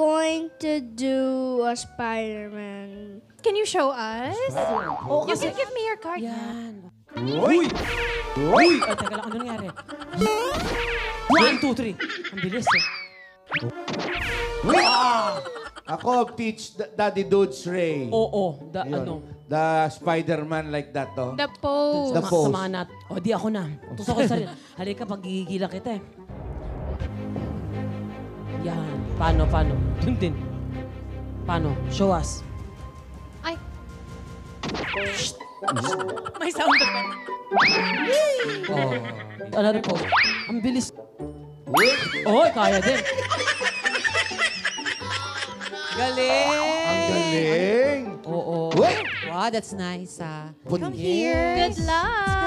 going to do a Spider-Man. Can you show us? Oo, You kasi... can give me your card. Yan. Uy! Uy! Ay, teka lang, ano nangyari? One, two, three. Ang bilis eh. Uy! Ako, teach Daddy Dudes Ray. Oo, da, Yun. ano. The Spider-Man like that, to. The pose. The Sama- pose. Samahan natin. O, di ako na. Tutok ko sa rin. Halika, pagigigila kita eh. Yan. Paano, paano? Dun din. Paano? Show us. Ay, May sound effect. Oh. Another pose. Ang bilis. Uy! Oh, kaya din. Galing! Ang galing! Oo. Wow, that's nice, ah. Come here. good luck.